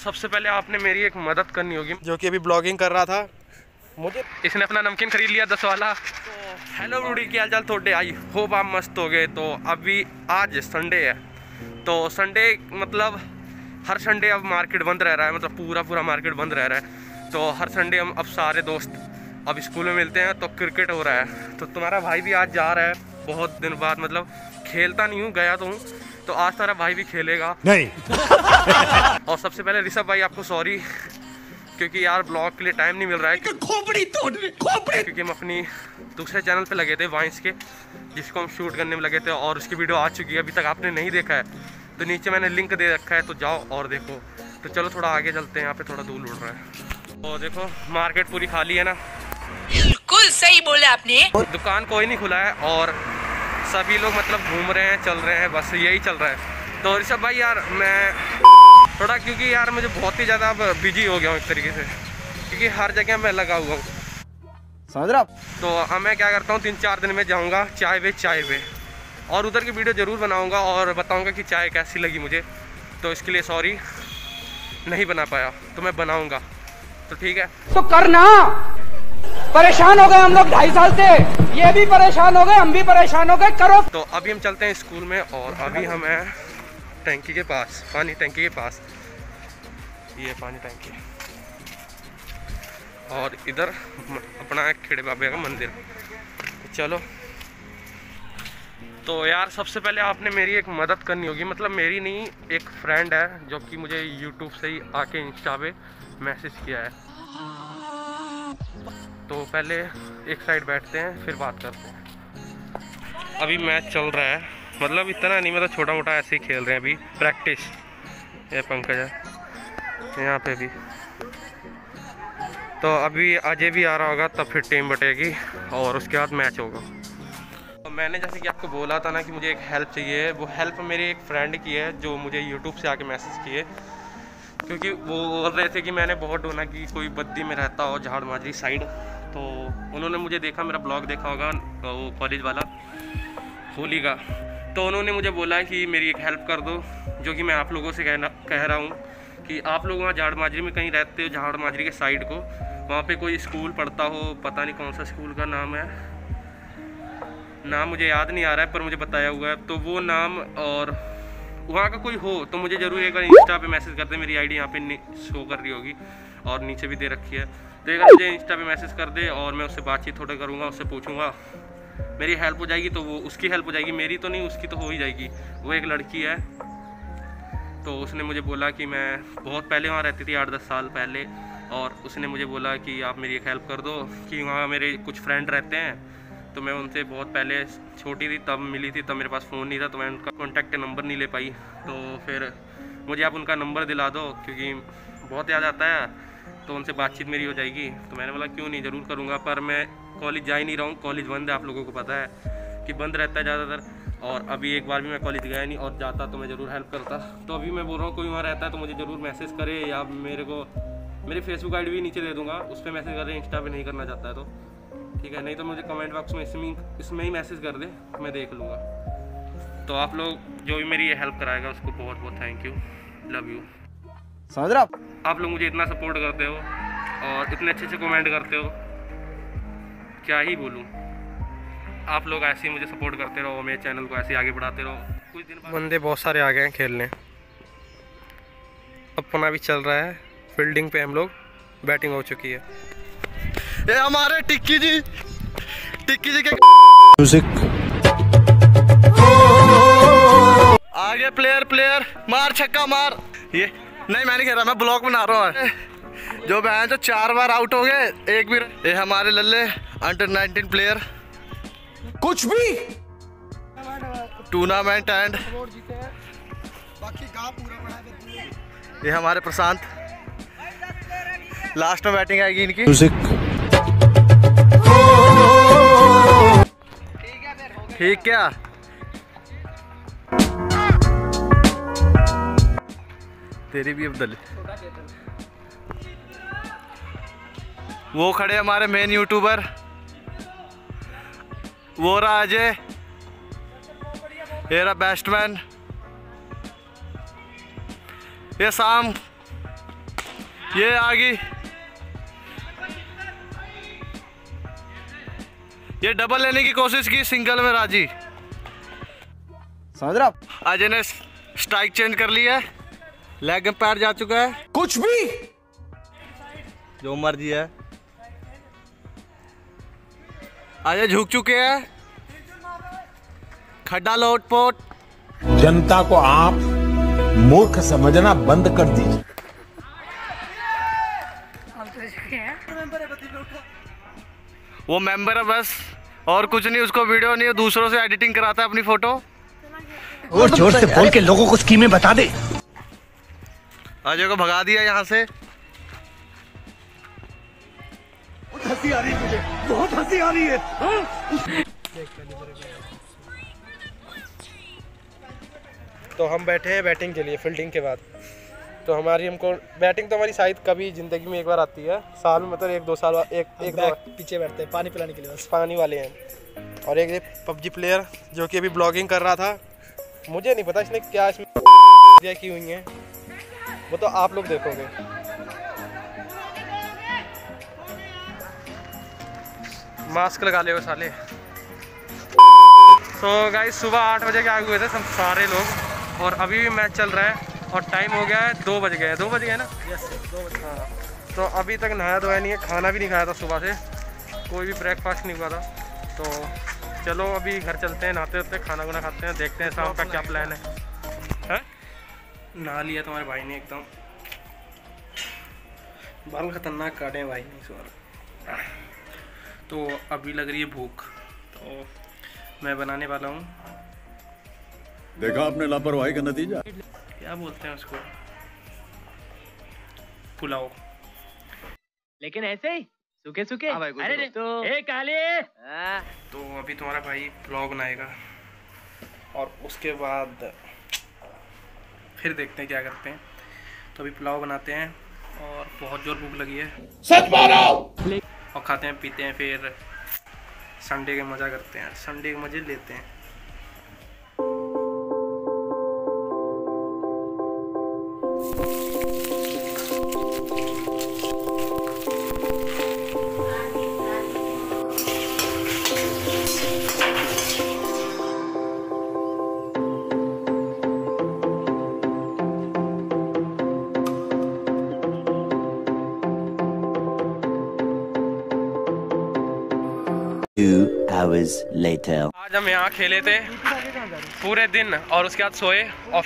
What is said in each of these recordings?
सबसे पहले आपने मेरी एक मदद करनी होगी। जो कि अभी ब्लॉगिंग कर रहा था। मुझे इसने अपना नमकीन खरीद लिया दस वाला। तो हेलो रूडी क्या हाल चाल थोड़े? आई होप आप मस्त हो गए। तो अभी आज संडे है। तो संडे मतलब हर संडे अब मार्केट बंद रह रहा है। मतलब पूरा पूरा मार्केट बंद रह रहा है। तो हर संडे हम अब सारे दोस्त अब स्कूल में मिलते हैं। तो क्रिकेट हो रहा है। तो तुम्हारा भाई भी आज जा रहा है। बहुत दिन बाद मतलब खेलता नहीं हूँ गया तो हूँ। तो आज तारा भाई भी खेलेगा। नहीं। और सबसे पहले ऋषभ भाई आपको सॉरी क्योंकि यार ब्लॉग के लिए टाइम नहीं मिल रहा है। खोपड़ी तोड़ खोपड़ी। क्योंकि हम अपनी दूसरे चैनल पे लगे थे वाइंस के जिसको हम शूट करने में लगे थे और उसकी वीडियो आ चुकी है अभी तक आपने नहीं देखा है। तो नीचे मैंने लिंक दे रखा है तो जाओ और देखो। तो चलो थोड़ा आगे चलते हैं यहाँ पे थोड़ा दूर उड़ रहा है। तो देखो मार्केट पूरी खाली है ना। बिल्कुल सही बोले आपने। दुकान कोई नहीं खुला है और सभी लोग मतलब घूम रहे हैं चल रहे हैं बस यही चल रहा है। तो ऋषभ भाई यार मैं थोड़ा क्योंकि यार मुझे बहुत ही ज़्यादा अब बिज़ी हो गया हूँ एक तरीके से क्योंकि हर जगह मैं लगा हुआ हूँ। समझ रहा तो अब मैं क्या करता हूँ तीन चार दिन में जाऊँगा चाय वे चाय वे। और उधर की वीडियो ज़रूर बनाऊँगा और बताऊँगा कि चाय कैसी लगी मुझे। तो इसके लिए सॉरी नहीं बना पाया तो मैं बनाऊँगा। तो ठीक है। तो करना! परेशान हो गए हम लोग ढाई साल से। ये भी परेशान हो गए, हम भी परेशान हो गए। करो। तो अभी हम चलते हैं स्कूल में और अभी हम हैं टैंकी के पास, पानी टैंकी के पास। ये पानी टैंकी। और इधर अपना खेड़े बाबे का मंदिर। तो चलो। तो यार, सबसे पहले आपने मेरी एक मदद करनी होगी। मतलब मेरी नहीं, एक फ्रेंड है जो कि मुझे यूट्यूब से ही आके इंस्टा पे मैसेज किया है। तो पहले एक साइड बैठते हैं, फिर बात करते हैं। अभी मैच चल रहा है। मतलब इतना नहीं मतलब छोटा मोटा ऐसे ही खेल रहे हैं अभी। प्रैक्टिस ये पंकज है। यहाँ पे भी। तो अभी अजय भी आ रहा होगा, तब फिर टीम बटेगी और उसके बाद मैच होगा। तो मैंने जैसे कि आपको बोला था ना कि मुझे एक हेल्प चाहिए। वो हेल्प मेरे एक फ्रेंड की है, जो मुझे यूट्यूब से आके मैसेज किए। क्योंकि वो बोल रहे थे कि मैंने बहुत ढूंढा कि कोई बद्दी में रहता हो झाड़ माजरी साइड तो उन्होंने मुझे देखा, मेरा ब्लॉग देखा होगा, वो कॉलेज वाला, होली का। तो उन्होंने मुझे बोला कि मेरी एक हेल्प कर दो, जो कि मैं आप लोगों से कहना, कह रहा हूँ कि आप लोग वहाँ झाड़ माजरी में कहीं रहते हो झाड़ माजरी के साइड को, वहाँ पे कोई स्कूल पढ़ता हो, पता नहीं कौन सा स्कूल का नाम है। नाम मुझे याद नहीं आ रहा है, पर मुझे बताया हुआ है। तो वो नाम और वहाँ का कोई हो तो मुझे ज़रूर एक बार इंस्टा पे मैसेज कर दे, मेरी आईडी यहाँ पे शो कर रही होगी और नीचे भी दे रखी है। तो एक मुझे इंस्टा पे मैसेज कर दे और मैं उससे बातचीत थोड़ा करूँगा, उससे पूछूँगा। मेरी हेल्प हो जाएगी तो वो, उसकी हेल्प हो जाएगी। मेरी तो नहीं, उसकी तो हो ही जाएगी। वो एक लड़की है। तो उसने मुझे बोला कि मैं बहुत पहले वहाँ रहती थी, आठ दस साल पहले। और उसने मुझे बोला कि आप मेरी एक हेल्प कर दो, कि वहाँ मेरे कुछ फ्रेंड रहते हैं। तो मैं उनसे बहुत पहले छोटी थी, तब मिली थी, तब मेरे पास फ़ोन नहीं था तो मैं उनका कॉन्टैक्ट नंबर नहीं ले पाई। तो फिर मुझे आप उनका नंबर दिला दो, क्योंकि बहुत याद आता है। तो उनसे बातचीत मेरी हो जाएगी। तो मैंने बोला, क्यों नहीं? ज़रूर करूँगा। पर मैं कॉलेज जा ही नहीं रहा हूँ। कॉलेज बंद है, आप लोगों को पता है कि बंद रहता है ज़्यादातर। और अभी एक बार भी मैं कॉलेज गया नहीं और जाता तो मैं ज़रूर हेल्प करता। तो अभी मैं बोल रहा हूँ, कोई वहाँ रहता है तो मुझे ज़रूर मैसेज करे या मेरे को, मेरी फेसबुक आईडी भी नीचे दे दूँगा। उस पर मैसेज कर इंस्टा पे नहीं करना चाहता है तो। ठीक है, नहीं तो मुझे कमेंट बॉक्स में इसमें इसमें ही मैसेज कर दे, मैं देख लूँगा। तो आप लोग, जो भी मेरी ये हेल्प कराएगा, उसको बहुत बहुत थैंक यू लव यू समझ रहा आप? लोग मुझे इतना सपोर्ट करते हो और इतने अच्छे अच्छे कमेंट करते हो क्या ही बोलूँ? आप लोग ऐसे ही मुझे सपोर्ट करते रहो मेरे चैनल को ऐसे ही आगे बढ़ाते रहो। कुछ दिन बंदे बहुत सारे आ गए हैं खेलने। अपना भी चल रहा है फील्डिंग पे हम लोग बैटिंग हो चुकी है। ये हमारे टिक्की जी! टिक्की जी के म्यूज़िक आगे प्लेयर प्लेयर मार छक्का मार। ये नहीं मैं नहीं कह रहा मैं ब्लॉग बना रहा हूँ। जो बहन जो चार बार आउट हो गए एक भी ये हमारे लल्ले अंडर 19 प्लेयर कुछ भी? टूर्नामेंट एंड ये हमारे प्रशांत। लास्ट में बैटिंग आएगी इनकी। म्यूज़िक ठीक क्या? तेरी भी अब्दुल। वो खड़े हमारे मेन यूट्यूबर वो रहा अजय ये रहा बेस्टमैन ये शाम। ये आ गई ये डबल लेने की कोशिश की सिंगल में राज़ी। समझ रहा अजय ने स्ट्राइक चेंज कर ली है। लेग पैर जा चुका है। कुछ भी। जो मर्ज़ी है। अजय झुक चुके हैं। खड्डा लोट पोट। जनता को आप मूर्ख समझना बंद कर दीजिए। वो मेंबर है बस। और कुछ नहीं उसको वीडियो नहीं दूसरों से एडिटिंग कराता है अपनी फ़ोटो और ज़ोर से बोल के लोगों को स्कीमें बता दे। अजय को भगा दिया यहाँ से। बहुत हँसी आ रही है तो हम बैठे हैं बैटिंग के लिए फील्डिंग के बाद। तो हमारी हमको बैटिंग तो हमारी शायद कभी ज़िंदगी में एक बार आती है। साल में मतलब एक दो साल एक एक दो पीछे बैठते हैं पानी पिलाने के लिए पानी वाले हैं। और एक पबजी प्लेयर जो कि अभी ब्लॉगिंग कर रहा था। मुझे नहीं पता इसने क्या इसमें की हुई हैं। वो तो आप लोग देखोगे। मास्क लगा ले साले। तो गाइस सुबह आठ बजे के आगे हुए थे? सब सारे लोग। और अभी भी मैच चल रहा है। और टाइम हो गया है दो बज गए हैं। दो बज गए ना? यस दो बज। हाँ। तो अभी तक नहाया धोया नहीं है। खाना भी नहीं खाया था सुबह से। कोई भी ब्रेकफास्ट नहीं हुआ था। तो चलो अभी घर चलते हैं नहाते होते खाना वाना खाते हैं। देखते हैं शाम का क्या प्लान हैं। नहा लिया तुम्हारे भाई ने एकदम। बाल खतरनाक काटे भाई ने इस बार। तो अभी लग रही है भूख। तो मैं बनाने वाला हूँ। देखा आपने लापरवाही का नतीजा? क्या बोलते हैं उसको? पुलाव। लेकिन ऐसे ही सूखे सूखे। अरे तो ए काले। तो अभी तुम्हारा भाई ब्लॉग बनाएगा और उसके बाद फिर देखते हैं क्या करते हैं। तो अभी पुलाव बनाते हैं और बहुत ज़ोर भूख लगी है। सच और खाते हैं पीते हैं फिर संडे के मज़ा करते हैं। संडे के मज़े लेते हैं। Hours later. आज हम यहाँ खेले थे पूरे दिन और उसके बाद सोए और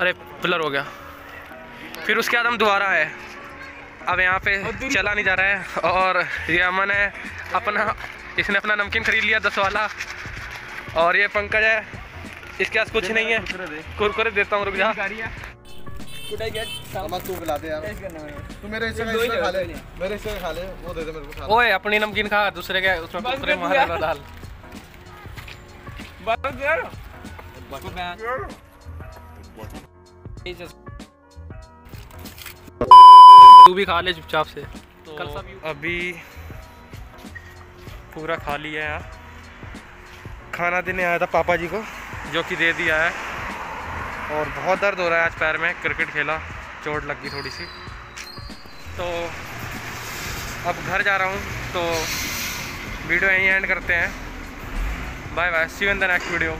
अरे पिलर हो गया। फिर उसके बाद हम दोबारा आए। अब यहाँ पे चला नहीं जा रहा है और ये अमन है अपना इसने अपना नमकीन खरीद लिया दस वाला और ये पंकज है इसके पास कुछ नहीं है कुरकुरे देता हूँ रुक जा। तू खिला दे यार. तू मेरे हिस्से का हिस्सा खा ले. मेरे हिस्से का खा ले. वो दे दे मेरे को सारा ओए अपनी नमकीन खा दूसरे के उसमें मार डाल तू भी खा ले चुपचाप से। तो कल सब अभी पूरा खा लिया है। खाना देने आया था पापा जी को जो कि दे दिया है। और बहुत दर्द हो रहा है आज पैर में। क्रिकेट खेला, चोट लग गई थोड़ी सी। तो अब घर जा रहा हूँ तो वीडियो यहीं एंड करते हैं। Bye bye see you in the next video